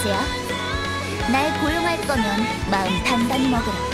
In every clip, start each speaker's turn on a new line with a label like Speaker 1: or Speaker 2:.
Speaker 1: 보스야. 날 고용할 거면 마음 단단히 먹으라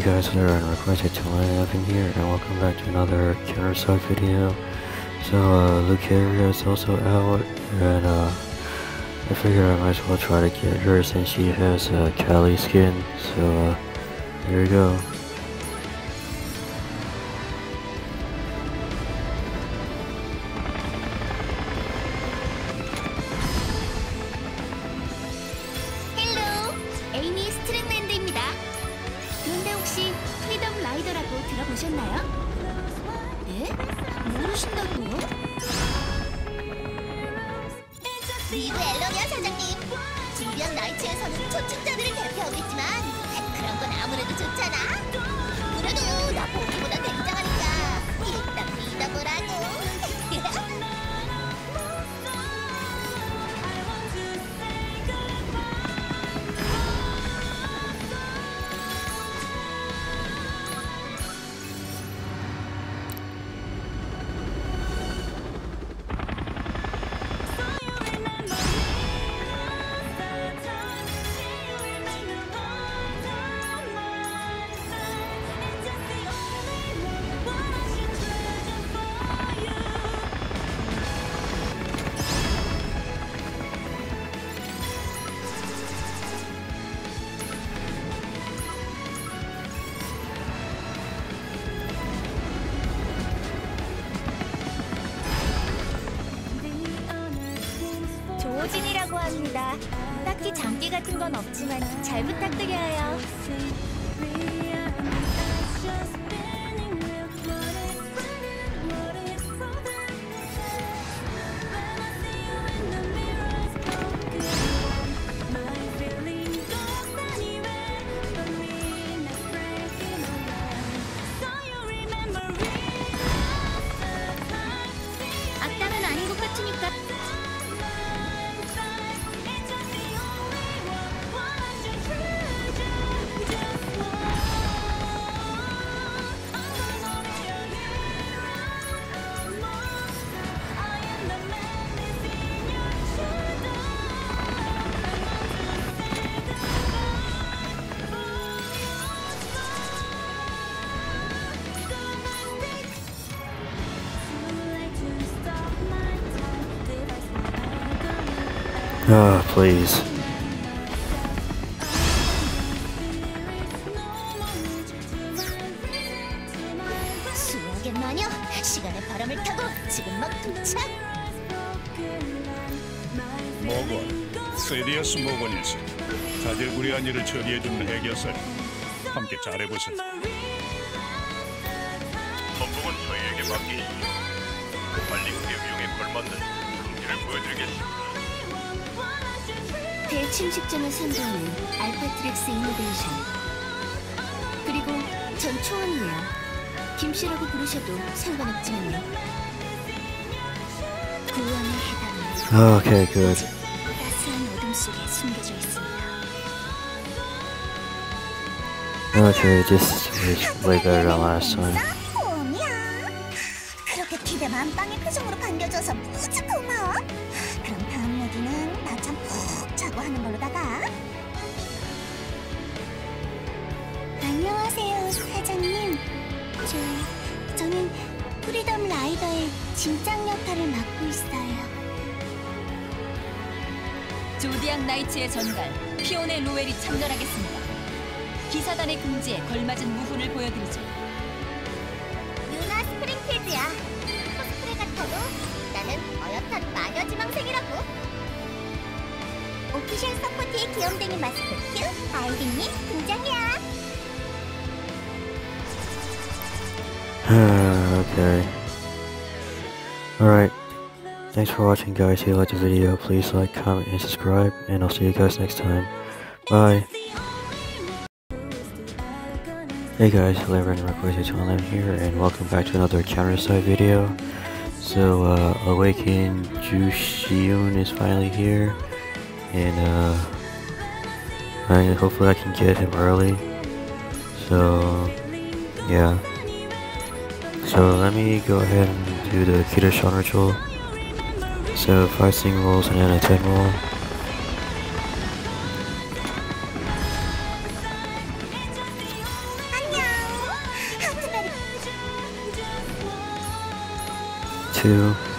Speaker 2: Hey guys, another Project Evan here, and welcome back to another Counter-Strike video. So, uh, Luke Carrier is also out, and uh, I figured I might as well try to get her since she has a uh, Kali skin. So, uh, here we go.
Speaker 1: 딱히 장기 같은 건 없지만 잘 부탁드려요.
Speaker 2: Please.
Speaker 3: 수학의 마녀 시간의 바람을 타고 지금 막 도착
Speaker 4: 모건, 세리아스 모건일세. 자질구레한 일을 처리해주는 해결사리. 함께 잘해보세요.
Speaker 1: 대침식점을 선도하는 알파트렉스 이노베이션 그리고 전 초원이에요 김씨라고 부르셔도 상관없지만요 구원의 해답은
Speaker 2: Okay, good.
Speaker 1: 따스한 어둠 속에 숨겨져 있습니다
Speaker 2: Okay, this is way better than last time.
Speaker 3: 서포트의 귀염둥이 마스코트 아이린이 등장이야.
Speaker 2: okay. Alright. Thanks for watching guys. If you liked the video, please like, comment, and subscribe. And I'll see you guys next time. Bye. Hey guys, Levin Request 11 here, and welcome back to another counter side video. So, uh, Awaken Jushiun is finally here, and, uh, Hopefully I can get him early. So, yeah. So let me go ahead and do the Kita Shan ritual. So 5 single rolls and then a 10 roll. Two.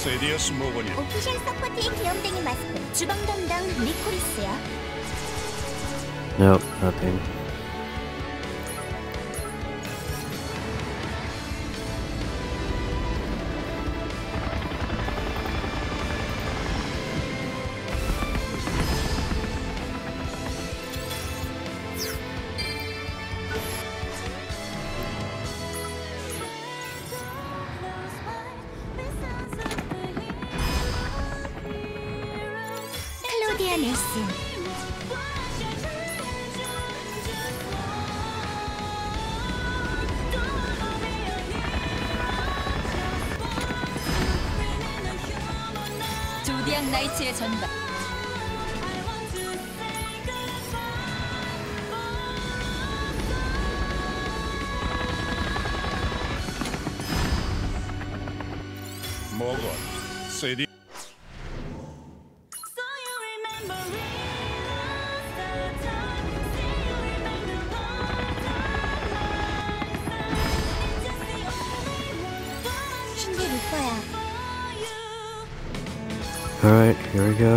Speaker 4: 세디어스 모건일.
Speaker 3: 오피셜 서포트의 귀염둥이 마스크 주방 담당 리코리스야.
Speaker 2: Nope, nothing.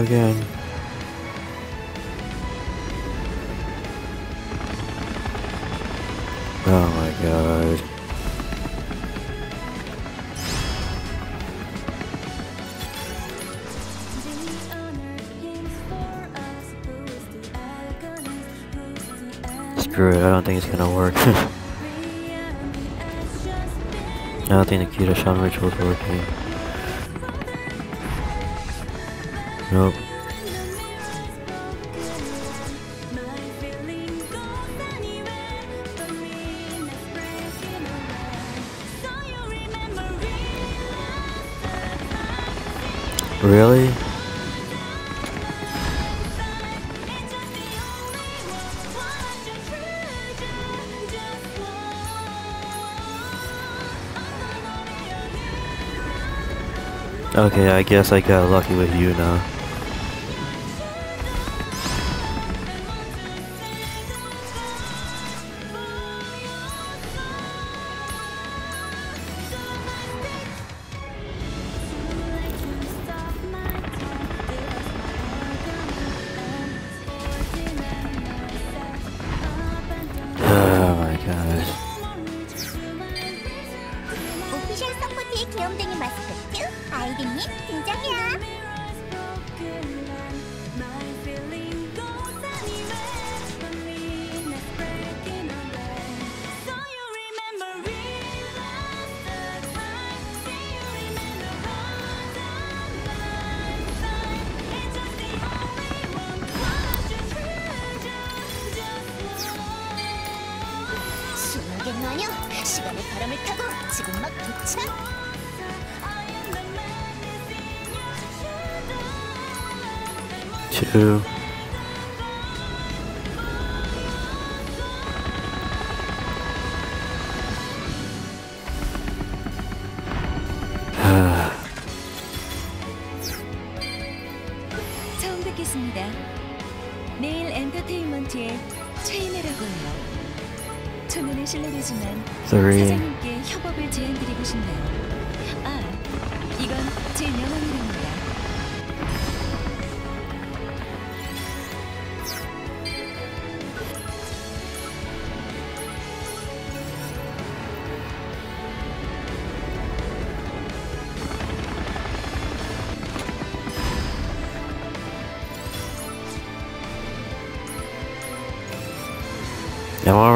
Speaker 2: Again. Oh my god. Screw it, I don't think it's gonna work. I don't think the Kita Shaman ritual is working. Nope. Really? Okay, I guess I got lucky with you now.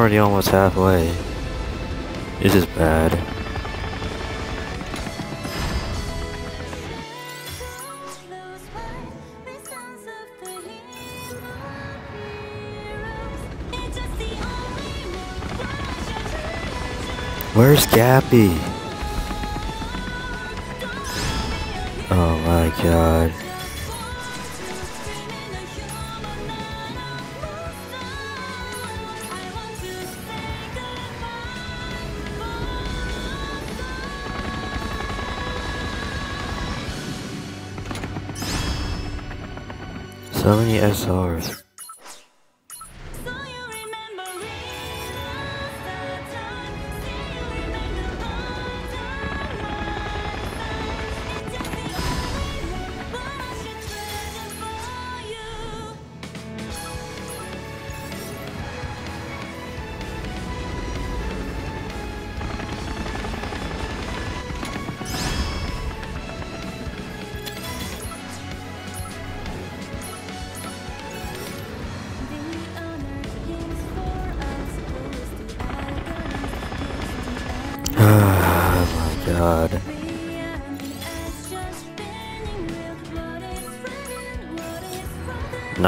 Speaker 2: Already almost halfway. This is bad. Where's Gappy? Oh my god. So many SRs.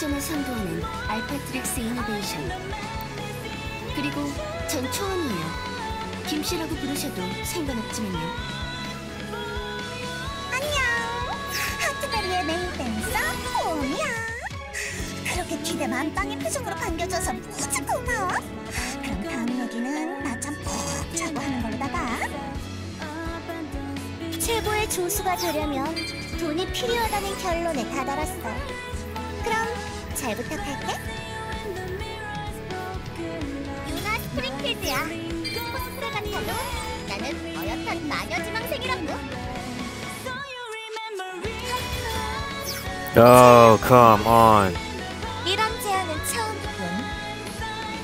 Speaker 1: 대침식전을 선도하는 알파트릭스 이노베이션 그리고 전 초원이에요 김씨라고 부르셔도 상관없지만요
Speaker 3: 안녕. 하트베리의 메인 댄서 홈이야. 그렇게 기대 만빵의 표정으로 반겨줘서 무지 고마워. 그럼 다음 얘기는 낮잠 푹 자고 하는 걸로다가.
Speaker 1: 최고의 조수가 되려면 돈이 필요하다는 결론에 다다랐어 그럼 잘 부탁할게 유나 스프링필드야 포스터 같아도 나는 어엿한 마녀 지망생이라고
Speaker 2: Oh, come on.
Speaker 1: 이런 제안은 처음이군.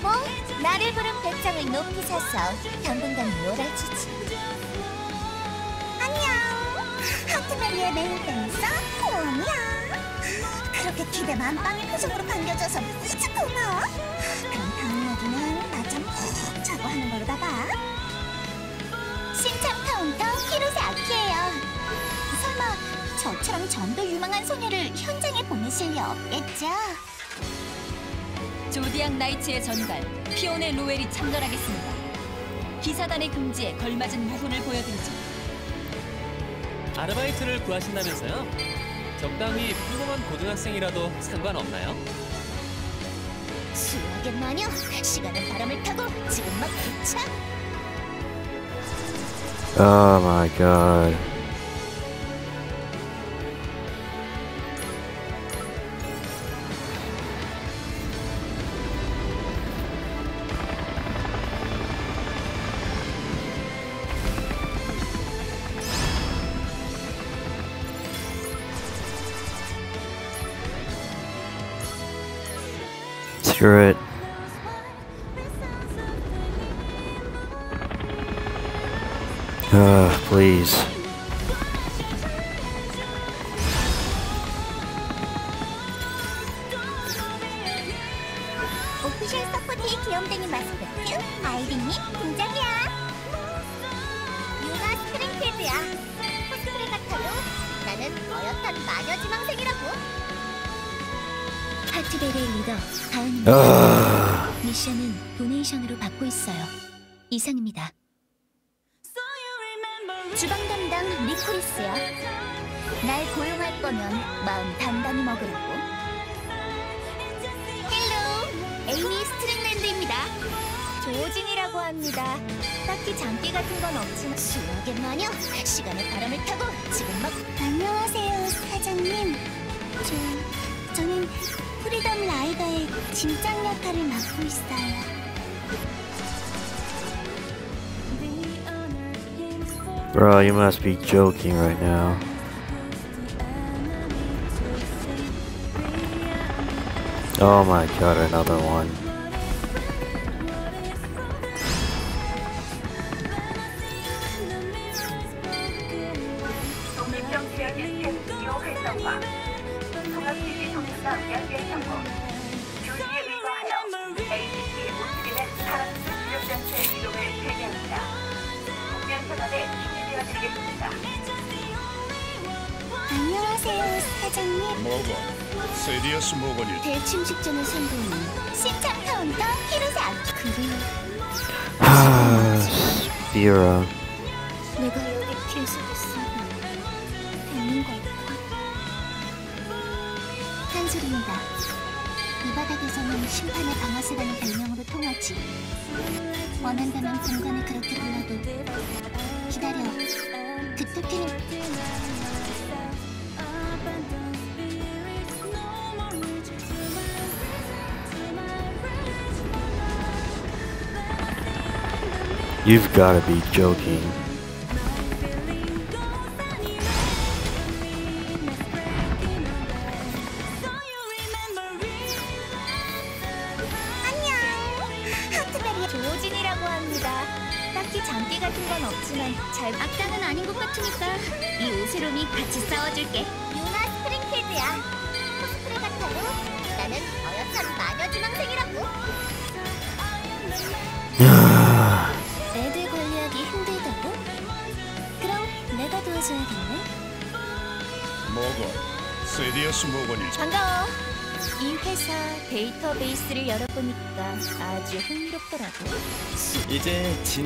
Speaker 1: 뭐 나를 부른 배짱을 높이 사서 당분간 놀아주지.
Speaker 3: 안녕. 하트베리의 메인 댄서 홈이야. 그렇게 기대 만빵의 표정으로 반겨줘서 무지 고마워. 그럼 다음 얘기는 낮잠 푹 자고 하는 걸로다가.
Speaker 1: 신참 카운터 히로세 아키예요. 설마 저처럼 전도 유망한 소녀를 현장에 보내실 리 없겠죠?
Speaker 5: 조디악 나이츠의 전갈 피오네 로웰이 참전하겠습니다. 기사단의 금지에 걸맞은 무훈을 보여드리죠.
Speaker 6: 아르바이트를 구하신다면서요? 적당히 평범한 고등학생이라도 상관없나요?
Speaker 1: 수학의 마녀 시간의 바람을 타고 지금 막 도착.
Speaker 2: Oh my god. Sure it. Ugh, please. Must be joking right now. Oh my god, another one.
Speaker 1: 그리고
Speaker 2: Spira.
Speaker 1: 내가 여기 되는 걸까? 한술입니다. 이 바닥에서는 심판의 방아쇠라는 별명으로 통하지. 원한다면 공간을 그렇게 불러도 기다려. 그 토끼는
Speaker 2: You've gotta be joking.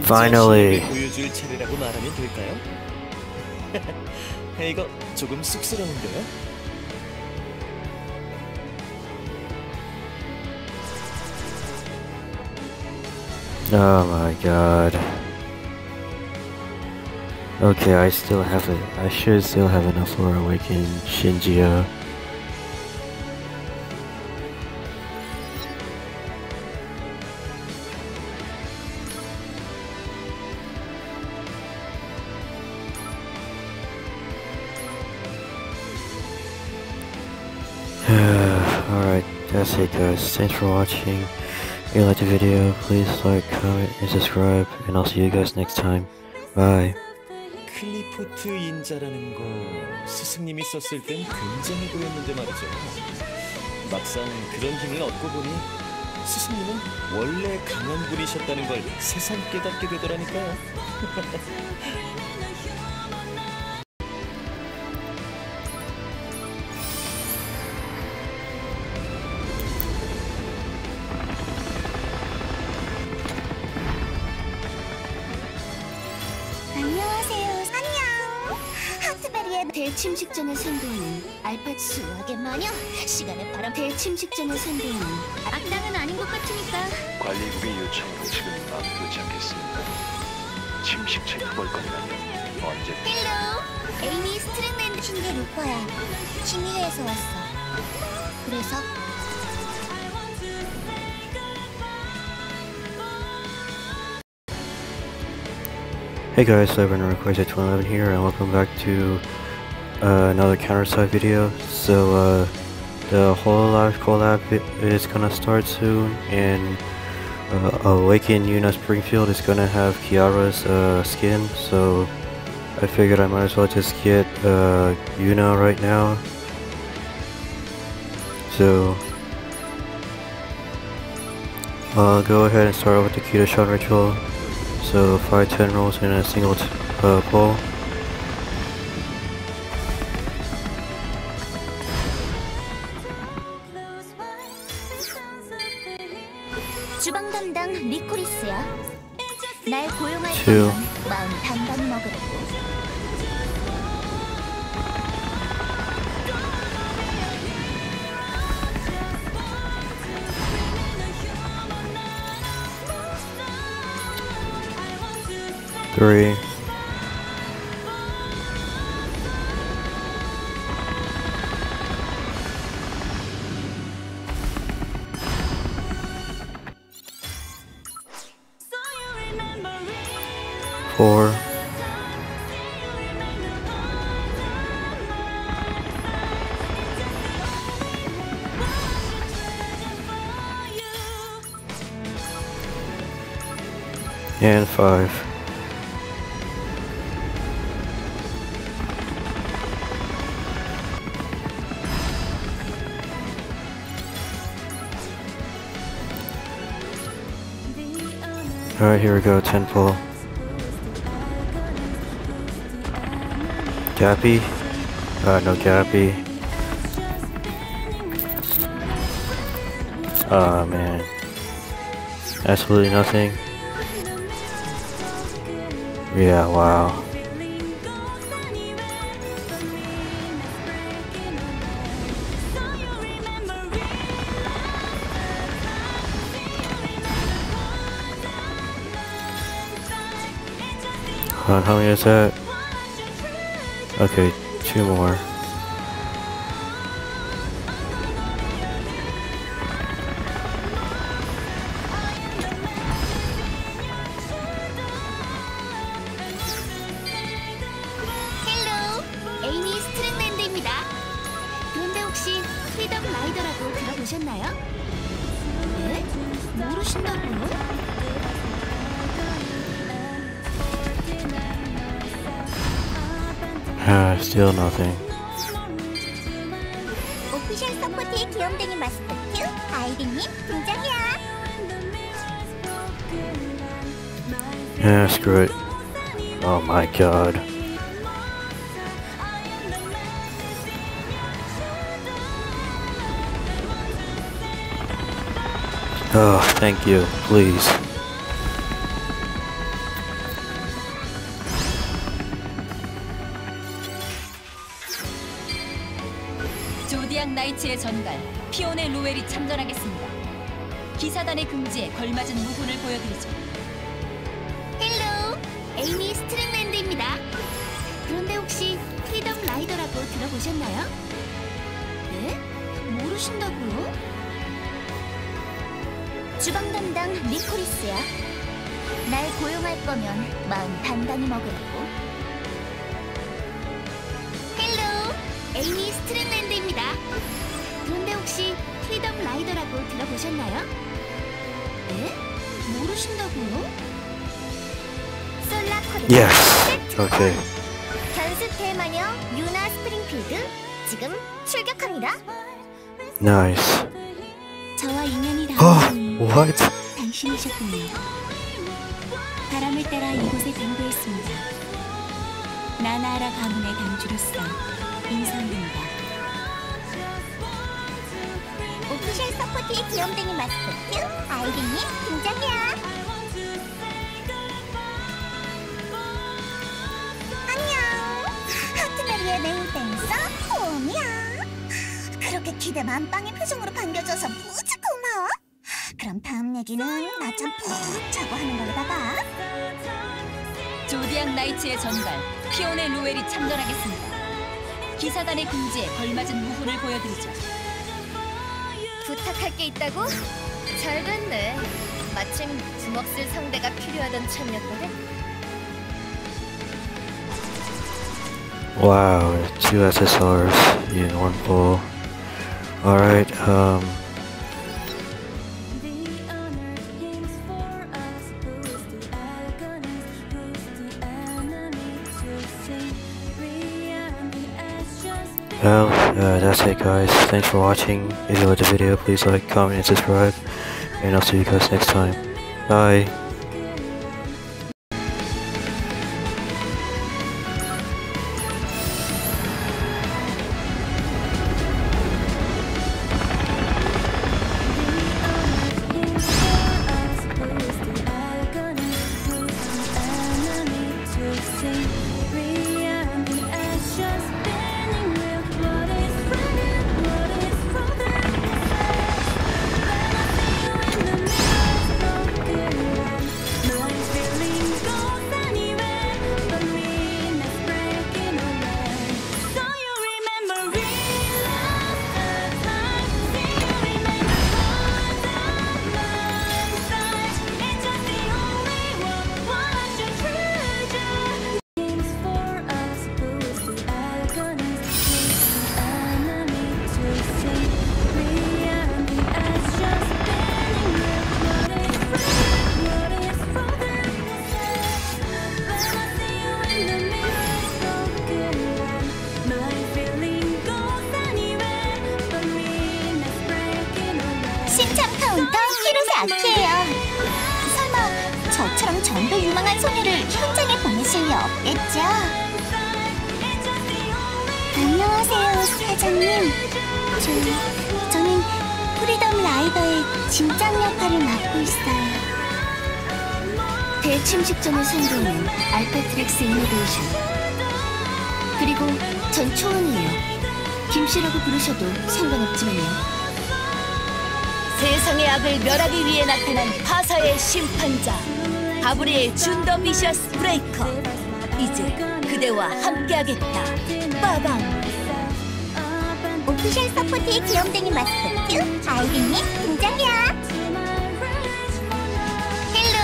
Speaker 2: Finally.
Speaker 7: 실력을 보여줄 차례라고 말하면 될까요? 이거 조금 쑥스러운데요?
Speaker 2: Oh my god. Okay, I still have it. I should still have enough for Awaken Shinjia. guys. Thanks for watching. If you liked the video, please like, comment, and subscribe, and I'll see you guys next time. Bye.
Speaker 7: 클리포트 인자라는 거 스승님이 썼을 땐 굉장히 보였는데 말이죠. 막상 그런 힘을 얻고 보니 스승님은 원래 강한 분이셨다는 걸 새삼 깨닫게 되더라니까요.
Speaker 1: 안녕하세요. 대침 직전을 선도하는 알파 수학의 마녀. 시간의 바람 대침 직전을 선도하는 악당은 아닌 것 같으니까
Speaker 8: 관리국의 요청으로 지금 안 도착했습니다. 침식 체크볼 건가요? 언제
Speaker 1: 헬로. 에이미 스트링랜드 신게 루퍼야. 심의회에서 왔어. 그래서
Speaker 2: Hey guys, Seven Request 2011 here, and welcome back to uh, another Counter Side video. So, uh, the whole life collab is gonna start soon, and uh, Awaken Yuna Springfield is gonna have Kiara's uh, skin, so I figured I might as well just get uh, Yuna right now. So I'll go ahead and start with the Kita Shot ritual. So 5 10 rolls in a single uh, pull.
Speaker 1: too.
Speaker 2: Three. Go, 10 pull. Gappy? Uh, no Gappy. Oh man. Absolutely nothing. Yeah, wow. On, how many is that? Okay, two more.
Speaker 3: 서포트의 귀염둥이 마스코트 아이린님 등장이야.
Speaker 2: Yeah, screw it. Oh my god. Oh, thank you, please.
Speaker 5: 전갈 피오네 로웰이 참전하겠습니다. 기사단의 긍지에 걸맞은 무훈을 보여드리죠.
Speaker 1: Hello, 에이미 스트링랜드입니다. 그런데 혹시 프리덤 라이더라고 들어보셨나요? 네? 모르신다고요? 주방 담당 리코리스야. 날 고용할 거면 마음 단단히 먹으라고. Hello, 에이미. 그런데 혹시 프리덤 라이더라고 들어보셨나요? 네? 모르신다고요? 솔라 코드
Speaker 2: Yes! Okay.
Speaker 3: 변수 대마녀 유나 스프링필드 지금 출격합니다.
Speaker 2: Nice.
Speaker 1: 저와 인연이
Speaker 2: Oh,
Speaker 1: 닿은
Speaker 2: what?
Speaker 1: 당신이셨군요. 바람을 따라 이곳에 당도했습니다. 나나하라 가문의 당주로서 인사
Speaker 3: 포트의 귀염둥이 마스코트 아이린님 등장이야. 안녕. 하트베리의 메인 댄서 홈이야. 그렇게 기대 만빵의 표정으로 반겨줘서 무지 고마워. 그럼 다음 얘기는 낮잠 푹 자고 하는 걸로다가.
Speaker 5: 조디악 나이츠의 전갈 피오네 로웰이 참전하겠습니다. 기사단의 금지에 걸맞은 무훈을 보여드리죠.
Speaker 1: 부탁할 게 있다고? 잘 됐네. 마침 주먹 쓸 상대가 필요하던 참이었거든.
Speaker 2: Wow, two SSRs in one pull. Alright, um, well, uh, that's it guys. Thanks for watching. If you liked the video, please like, comment, and subscribe. And I'll see you guys next time. Bye.
Speaker 3: 사장님. 저, 저는 프리덤 라이더의 진짱 역할을 맡고 있어요.
Speaker 1: 대침식전을 선도하는 알파트렉스 이노베이션. 그리고 전 초원이에요. 김씨라고 부르셔도 상관없지만요. 세상의 악을 멸하기 위해 나타난 파사의 심판자 가브리엘 준더 비셔스 브레이커. 이제 그대와 함께하겠다. 빠방
Speaker 3: official support의 귀염둥이 마스코트 아이린님 등장이야.
Speaker 1: Hello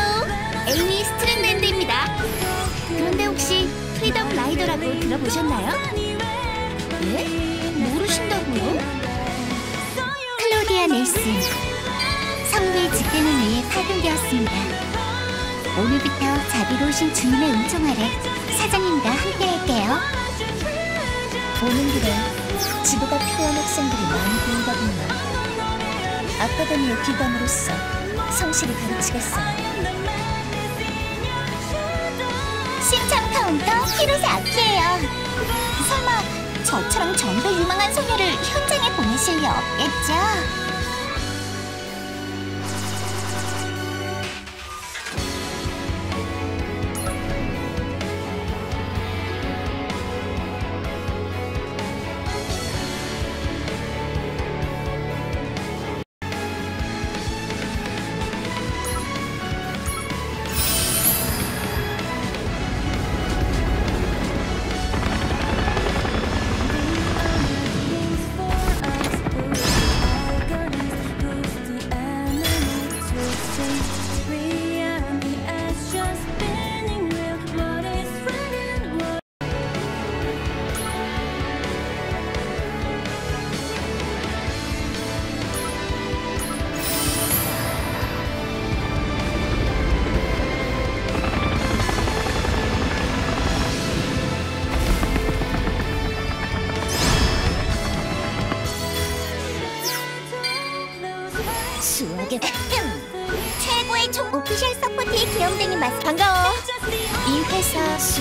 Speaker 1: 에이미 스트링랜드입니다 그런데 혹시 프리덤 라이더라고 들어보셨나요? 예? 모르신다고요?
Speaker 3: 클로디아 넬슨 성부의 집행을 위해 파견되었습니다. 오늘부터 자비로우신 주님의 은총 아래 사장님과 함께할게요.
Speaker 1: 오는 길에 지도 가 필요한 학생들이 많이 보이더군요. 아카데미의 기관으로서 성실히 가르치겠어요.
Speaker 3: 신참 카운터 히로세 아키예요. 설마 저처럼 전도 유망한 소녀를 현장에 보내실 리 없겠죠?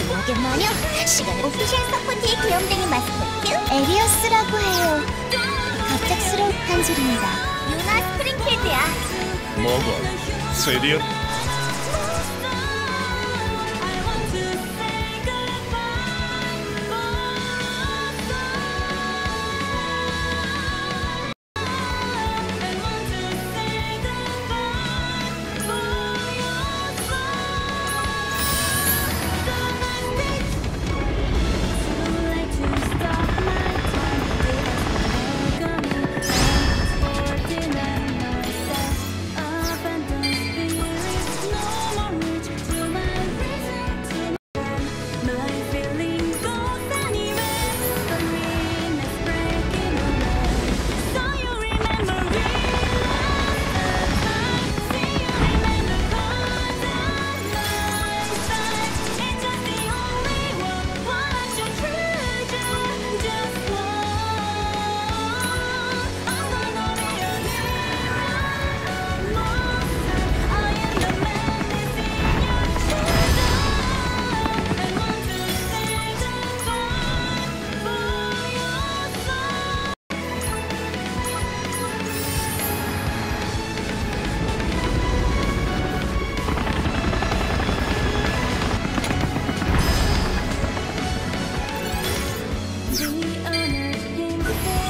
Speaker 1: 수학의 마녀 시간을
Speaker 3: 오피셜 서포트의 귀염둥이 마스코트 에리어스라고 해요. 갑작스러운 소리입니다. 유나 스프링필드야.
Speaker 7: 뭐고? 세리언?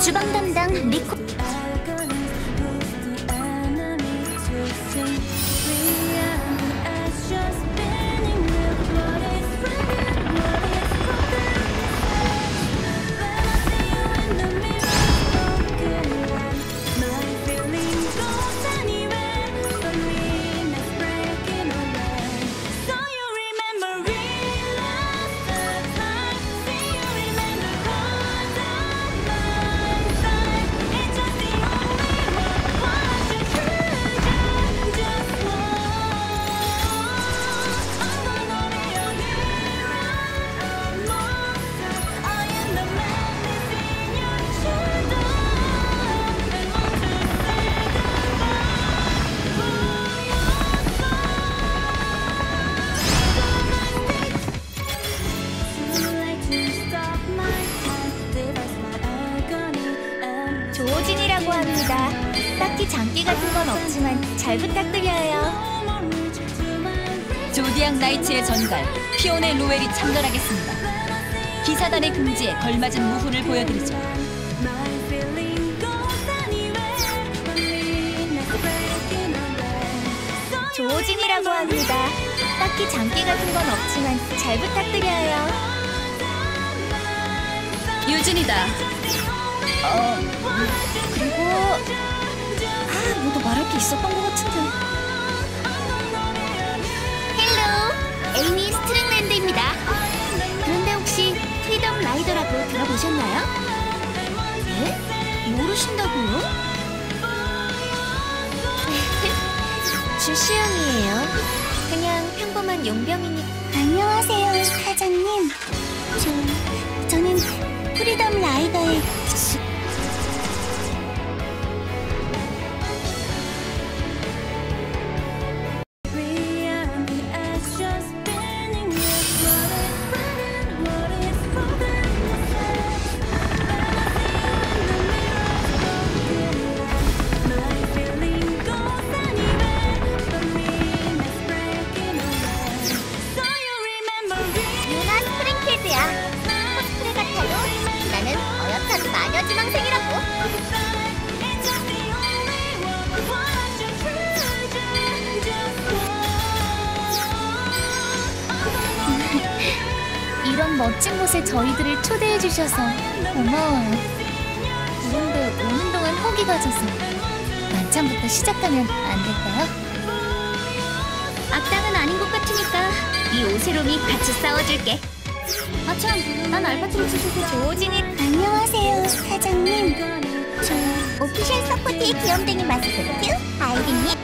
Speaker 5: 주방 담당 리코 사단의 금지에 걸맞은 무훈을 보여드리죠.
Speaker 1: 조진이라고 합니다. 딱히 장기 같은 건 없지만 잘 부탁드려요.
Speaker 5: 유진이다.
Speaker 1: 어, 그리고 아, 뭐도 말할 게 있었던 것 같은데. 들어보셨나요? 네? 모르신다고요? 주시영이에요. 그냥 평범한 용병이니.
Speaker 3: 안녕하세요,
Speaker 1: 시작하면 안 될까요? 악당은 아닌 것 같으니까 이 오세롬이 같이 싸워줄게. 아참, 난 알바트로스 소속 조진이.
Speaker 3: 안녕하세요, 사장님. 저 official support의 귀염둥이 마스코트 아이린님.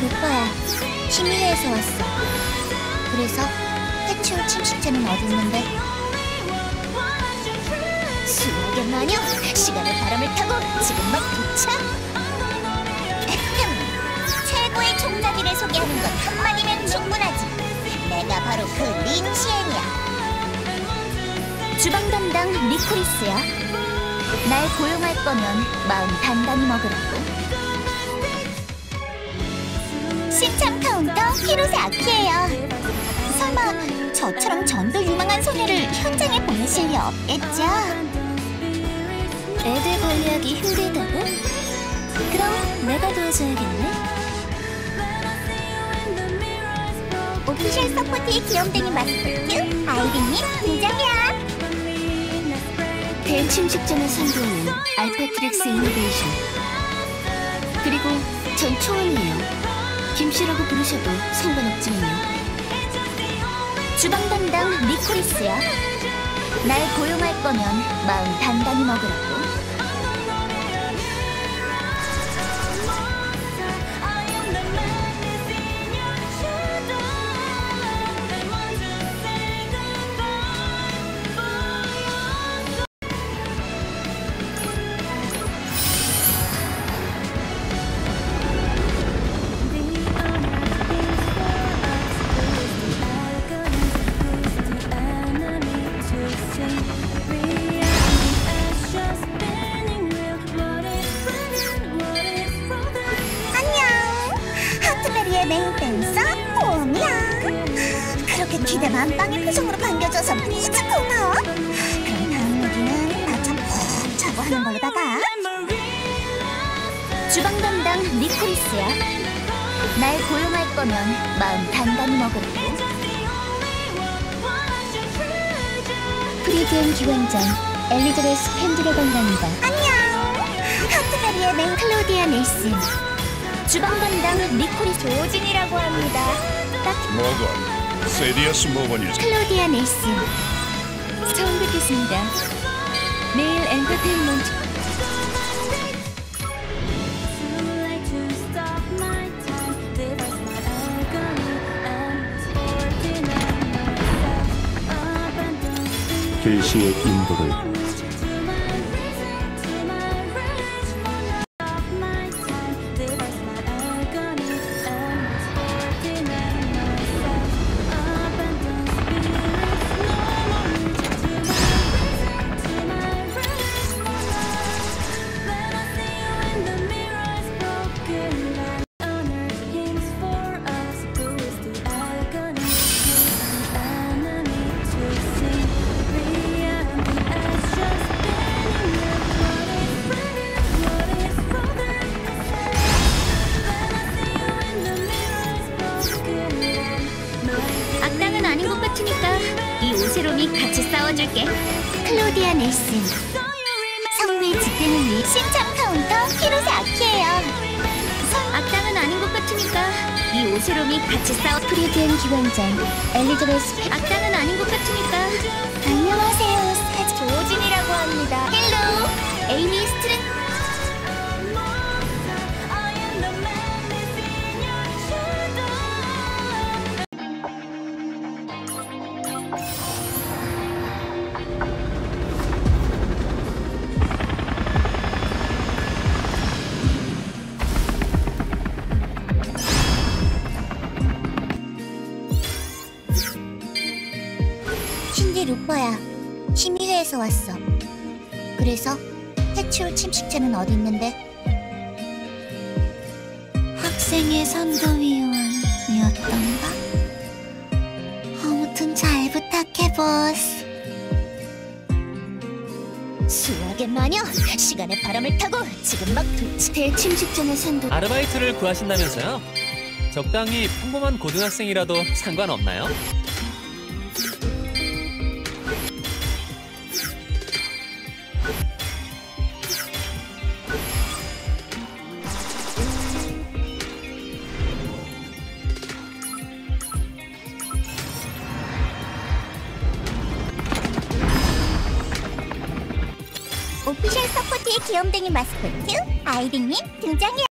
Speaker 3: 루파야. 심의회에서 왔어. 그래서 해치울 침식제는 어딨는데?
Speaker 1: 수학의 마녀, 시간의 바람을 타고 지금 막 도착.
Speaker 3: 최고의 종자기를 소개하는 건 한마디면 충분하지. 내가 바로 그 린시엔이야.
Speaker 1: 주방 담당 리코리스야. 날 고용할 거면 마음 단단히 먹으라고.
Speaker 3: 신참 카운터 히로세 아키예요. 설마 저처럼 전도 유망한 소녀를 현장에 보내실 리 없겠죠?
Speaker 1: 애들 관리하기 힘들다고? 그럼 내가 도와줘야겠네.
Speaker 3: official support의 귀염둥이 마스코트 아이린님 등장이야.
Speaker 1: 대침식전을 선도하는 알파트렉스 이노베이션. 그리고 전 초원이에요. 김씨라고 부르셔도 상관없지만요. 주방 담당 리코리스야. 날 고용할 거면 마음 단단히 먹으라 주방 담당 리코리스야. 날 고용할 거면 마음 단단히 먹으라고.
Speaker 5: 프리드엔 기관장 엘리자베스 펜드래곤단이다.
Speaker 3: 안녕. 하트베리의 맹
Speaker 5: 클로디아 넬슨 주방 담당 니코리 조진이라고 합니다. 딱
Speaker 4: 뭐건? 세디아스 모건이
Speaker 5: 클로디아 넬슨 처음 뵙겠습니다. 메일 엔터테인먼트
Speaker 9: 계시의 인도를
Speaker 5: 악
Speaker 3: 심의회에서 왔어. 그래서 해치울 침식체는 어디 있는데? 학생의 선도위원이었던가? 아무튼 잘 부탁해, 보스.
Speaker 5: 수학의 마녀 시간의 바람을 타고 지금 막 도치 대침식점의 선도
Speaker 6: 아르바이트를 구하신다면서요? 적당히 평범한 고등학생이라도 상관없나요?
Speaker 3: 귀염둥이 마스코트 아이린님 등장해.
Speaker 10: 나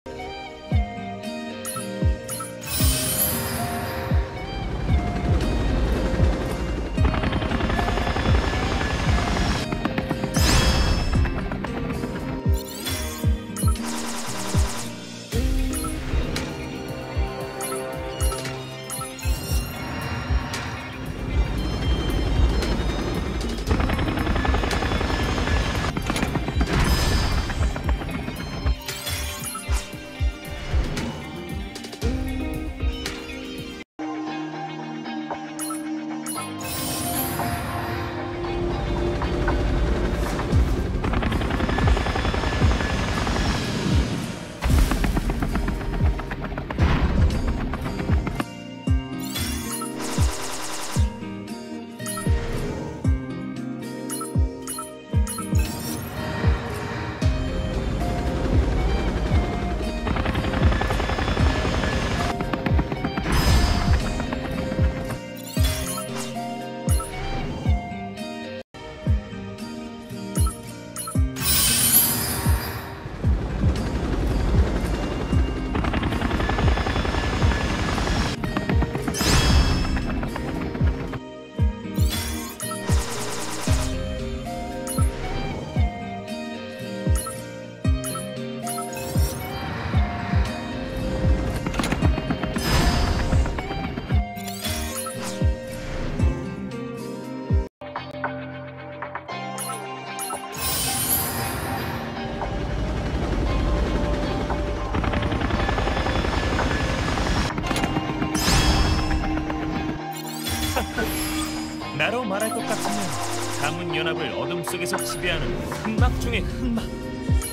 Speaker 10: 연합을 어둠 속에서 지배하는 흑막 중의 흑막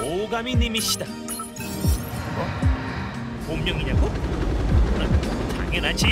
Speaker 10: 오가미님이시다. 뭐? 본명이냐고? 응, 당연하지.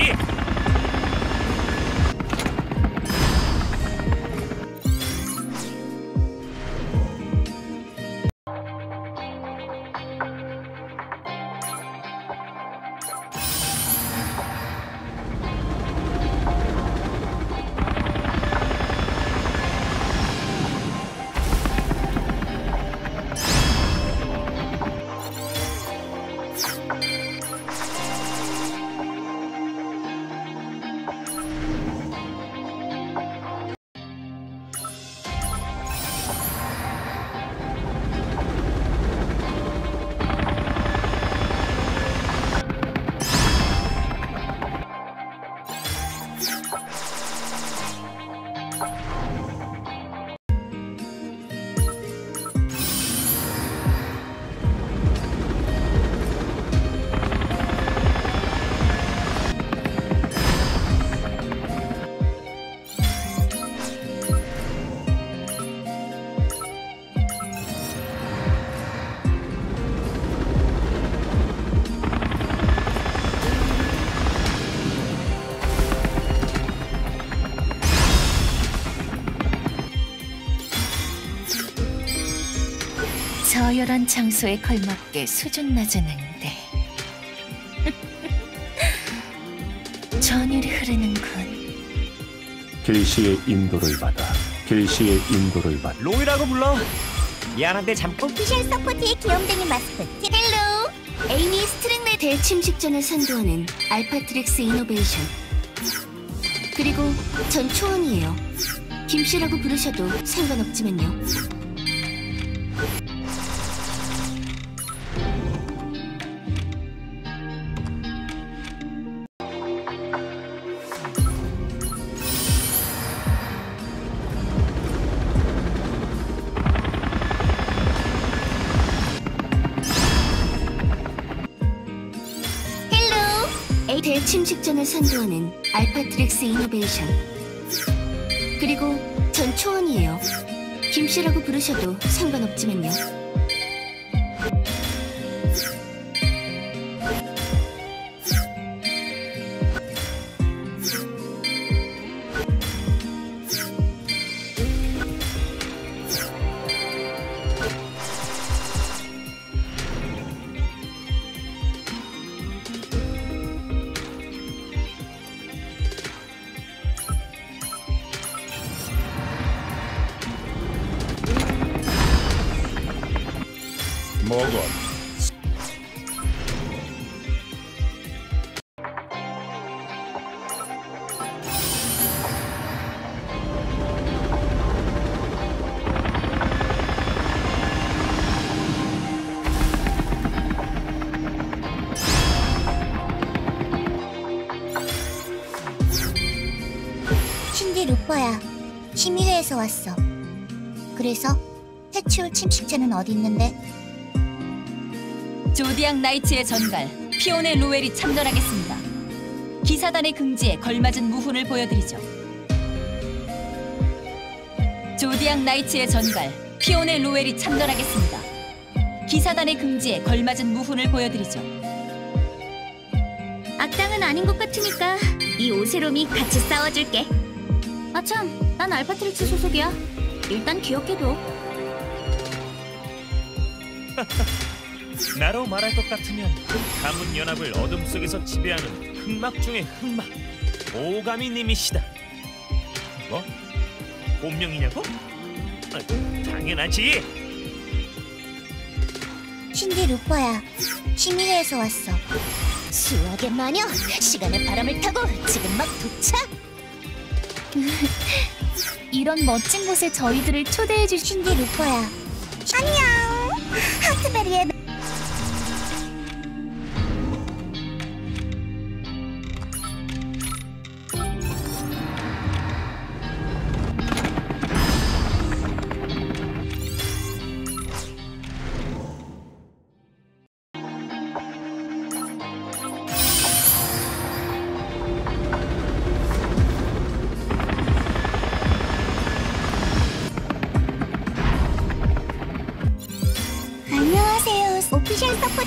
Speaker 5: 저열한 장소에 걸맞게 수준 낮은 응대. 전율이 흐르는군.
Speaker 10: 계시의 인도를 받아 계시의 인도를 받아
Speaker 7: 로이라고 불러. 미안한데 잠깐.
Speaker 3: official support의 귀염둥이 마스코트
Speaker 1: Hello! 에이미 스트링네 대침식전을 선도하는 알파트렉스 이노베이션. 그리고 전 초원이에요. 김씨라고 부르셔도 상관없지만요. 선도하는 알파트렉스 이노베이션. 그리고 전 초원이에요. 김씨라고 부르셔도 상관없지만요.
Speaker 10: 먹어
Speaker 3: 신디 루퍼야 심의회에서 왔어 그래서 해치울 침식체는 어디 있는데?
Speaker 5: 조디악 나이츠의 전갈 피오네 로웰이 참전하겠습니다. 기사단의 긍지에 걸맞은 무훈을 보여드리죠. 조디악 나이츠의 전갈 피오네 로웰이 참전하겠습니다. 기사단의 긍지에 걸맞은 무훈을 보여드리죠.
Speaker 1: 악당은 아닌 것 같으니까 이 오세롬이 같이 싸워줄게. 아참, 난 알파트릭스 소속이야. 일단 기억해둬.
Speaker 10: 나로 말할 것 같으면 가문 연합을 어둠 속에서 지배하는 흑막 중의 흑막 오가미님이시다. 뭐? 본명이냐고? 아, 당연하지.
Speaker 3: 신디 루퍼야 심의회에서 왔어
Speaker 1: 수학의 마녀, 시간의 바람을 타고 지금 막 도착! 이런 멋진 곳에 저희들을 초대해 주
Speaker 3: 신디 루퍼야 안녕 하트베리의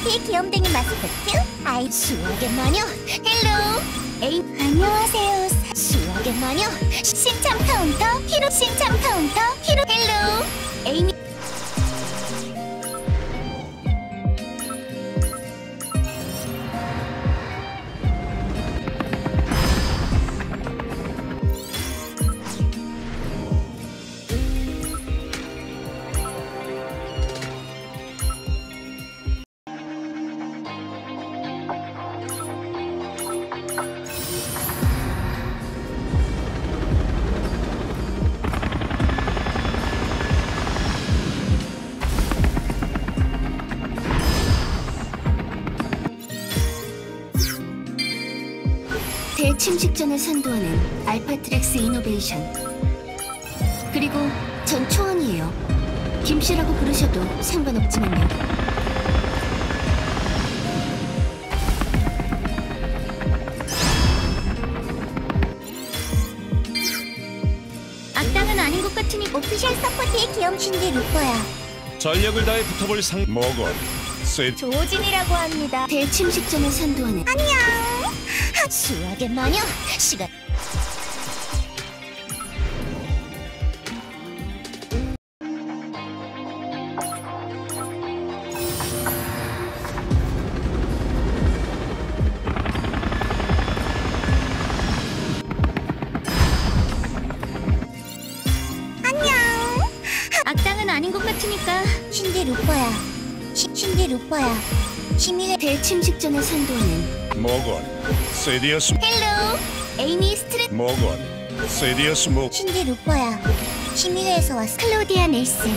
Speaker 3: support의 귀염둥이 마스코트 아이
Speaker 1: 수학의 마녀, Hello! 에이,
Speaker 3: 안녕하세요.
Speaker 1: 수학의 마녀,
Speaker 3: 신참 카운터 히로 신참 카운터 히로.
Speaker 1: Hello! 에이미, 대침식전을 선도하는 알파트렉스 이노베이션. 그리고 전 초원이에요. 김씨라고 부르셔도 상관없지만요.
Speaker 3: 악당은 아닌 것 같으니 오피셜 서포트의 귀염 신디 루퍼야
Speaker 10: 전력을 다해 붙어볼 상 먹어. 쇠
Speaker 1: 조진이라고 합니다. 대침식전을 선도하는
Speaker 3: 안녕
Speaker 1: 수학의 마녀 시간. 아닌 것 같으니까.
Speaker 3: 신디 루퍼야. 시, 신디 루퍼야. 시민의
Speaker 1: 대침식전의 선도는
Speaker 4: 뭐건 세디어스
Speaker 1: 헬로 에이미 스트레
Speaker 4: 모건, 세디어스 모
Speaker 3: 신디 루퍼야. 심의회에서 왔어.
Speaker 1: 클로디아 넬슨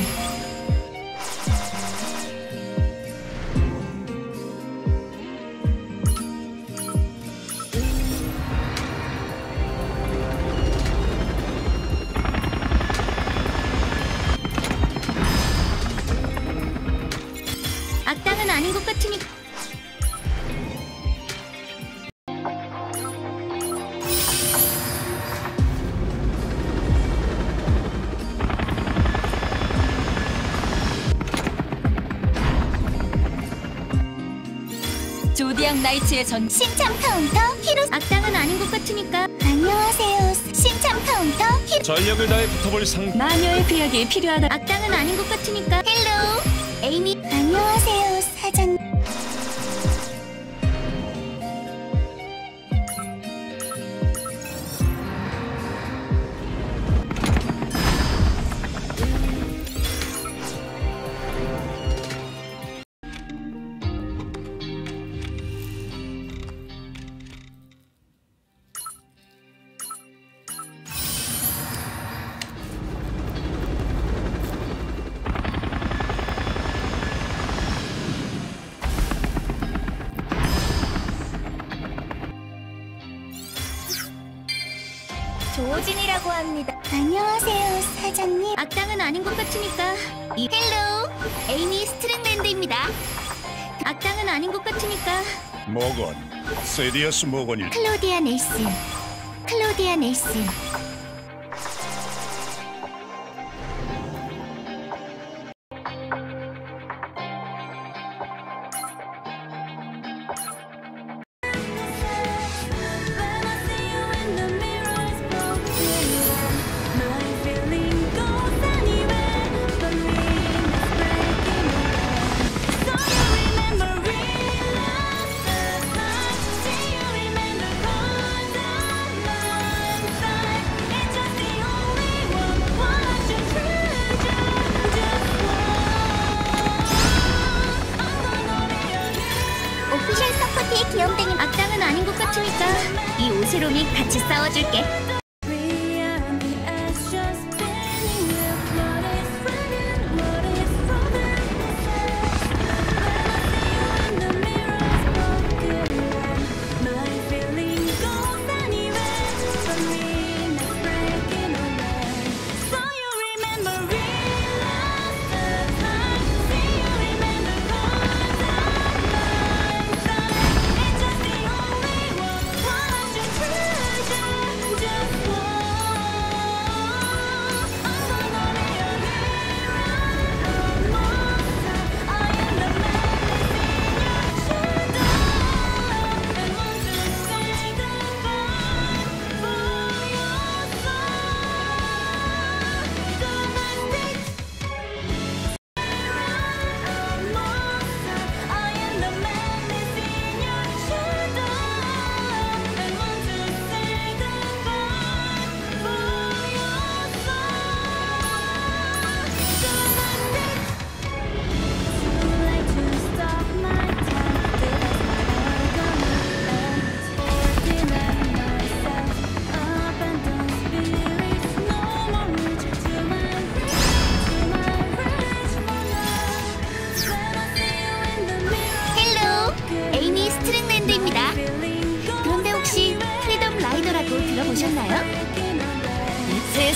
Speaker 5: 나이츠의 전
Speaker 3: 신참 카운터 히로.
Speaker 1: 악당은 아닌 것 같으니까
Speaker 3: 안녕하세요. 신참 카운터 히로.
Speaker 7: 전력을 다해 붙어볼 상
Speaker 5: 마녀의 비약이 필요하다.
Speaker 1: 악당은 아닌 것 같으니까 hello 에이미
Speaker 3: 안녕하세요.
Speaker 4: 세디어스 모건일
Speaker 1: 클로디아 넬슨. 클로디아 넬슨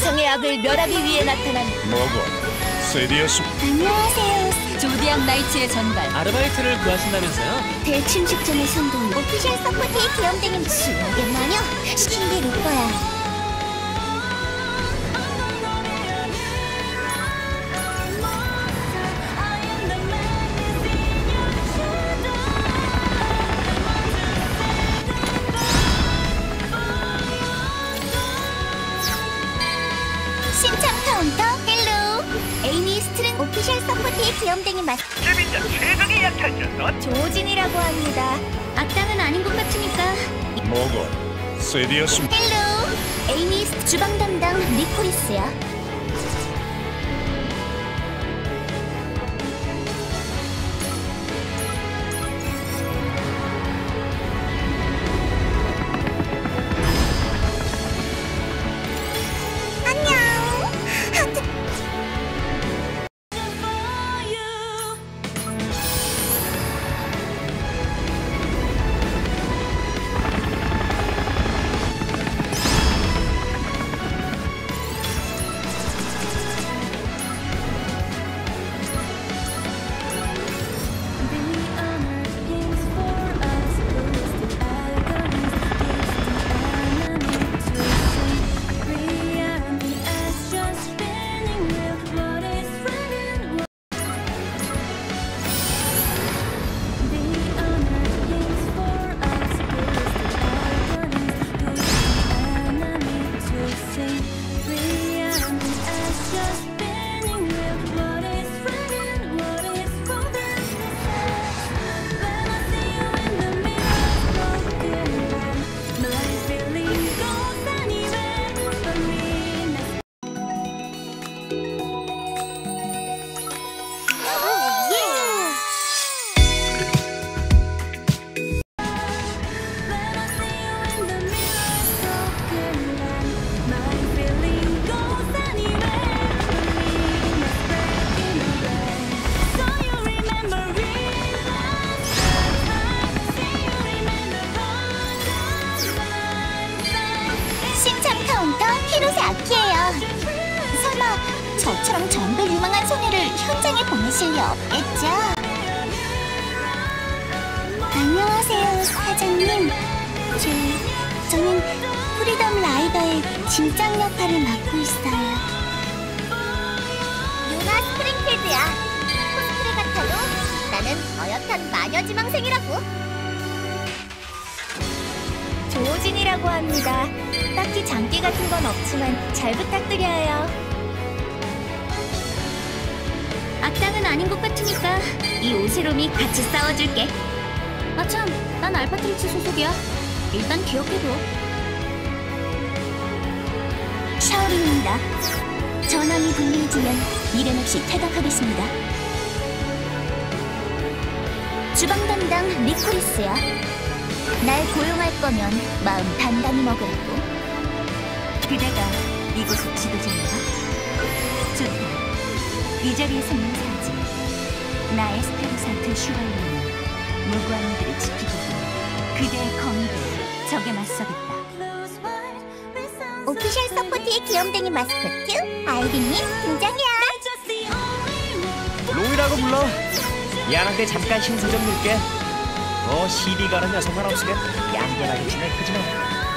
Speaker 5: 세상의 악을 멸하기 위해 나타난
Speaker 4: 모건, 세디어스
Speaker 3: 안녕하세요.
Speaker 5: 조디악 나이츠의 전갈.
Speaker 6: 아르바이트를 구하신다면서요?
Speaker 1: 대침식전을 선도하는
Speaker 3: official support의 귀염댕이.
Speaker 1: 수학의 마녀
Speaker 3: 신디 루퍼야.
Speaker 4: 세디어스
Speaker 1: 헬로 에이미 스- 주방 담당 니코리스야
Speaker 3: 리코리스야. 날 고용할 거면 마음 단단히 먹으라고.
Speaker 11: 그대가 이곳의 지도자인가? 좋다. 이 자리에서 인사하지. 나 에스테로사 드 슈발리에는 무고한 이들을 위해 그대의 검으로 적에 맞서겠다.
Speaker 3: official support의 귀염댕이 마스코트 아이린님 등장이야.
Speaker 12: 롱이라고 불러. 미안한데 잠깐 신세 좀 넣을게. 너 시비 가는 녀석만 없으면 얌전하게 지낼 거지만.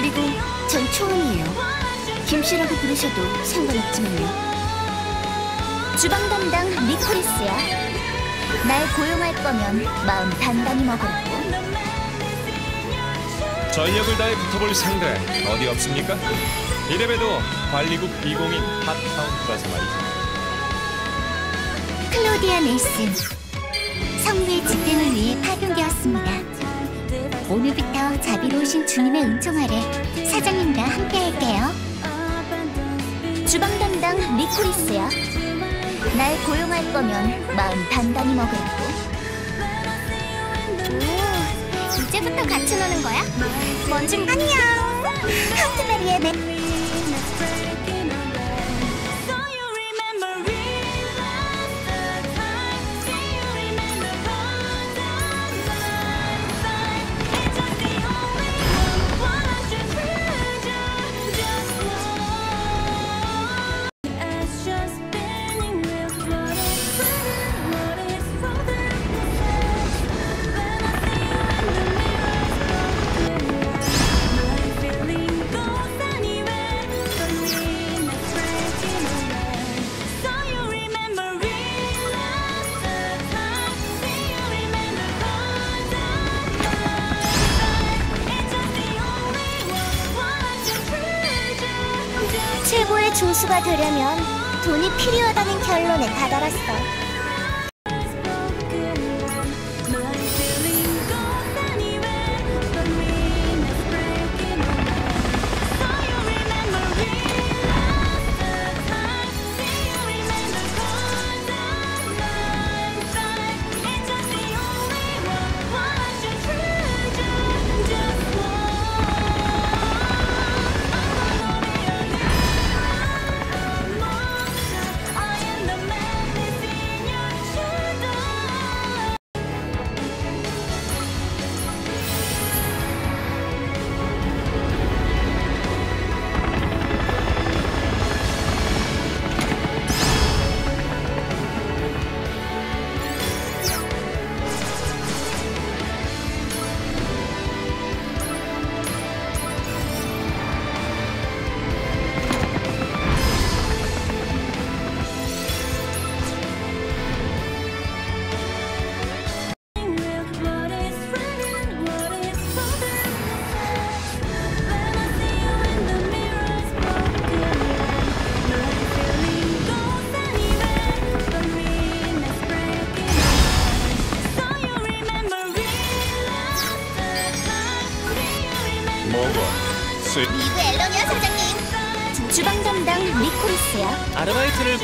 Speaker 1: 그리고
Speaker 3: 전
Speaker 1: 초원이에요. 김씨라고 부르셔도 상관없지만요.
Speaker 3: 주방 담당 리코리스야. 날 고용할 거면 마음 단단히 먹으라고.
Speaker 13: 전력을 다해 붙어볼 상대 어디 없습니까? 이래봬도 관리국 비공인 핫타운이라서 말이죠.
Speaker 1: 클로디아 넬슨. 성부의 집행을 위해 파견되었습니다. 오늘부터 자비로우신 주님의 은총 아래 사장님과 함께 할게요.
Speaker 3: 주방 담당 리코리스야. 날 고용할 거면 마음 단단히 먹으라고. 오, 이제부터 같이 노는 거야? 뭔지 안녕. 하트베리의 매.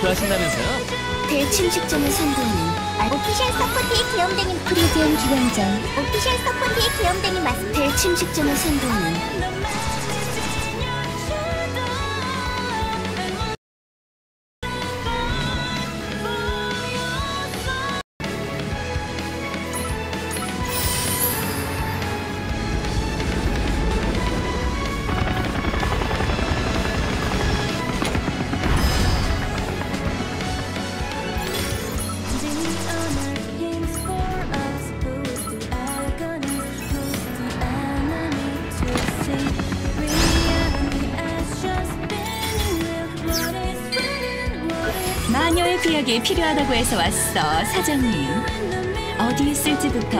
Speaker 6: 하신다면서요?
Speaker 1: 대충식점을 선도하는
Speaker 3: 오피셜 서포트의 귀염댕이
Speaker 1: 프리디안 기관장.
Speaker 3: 오피셜 서포트의 귀염댕이 마스
Speaker 1: 대충식점을 선도하는
Speaker 11: 필요하다고 해서 왔어, 사장님. 어디에 쓸지부터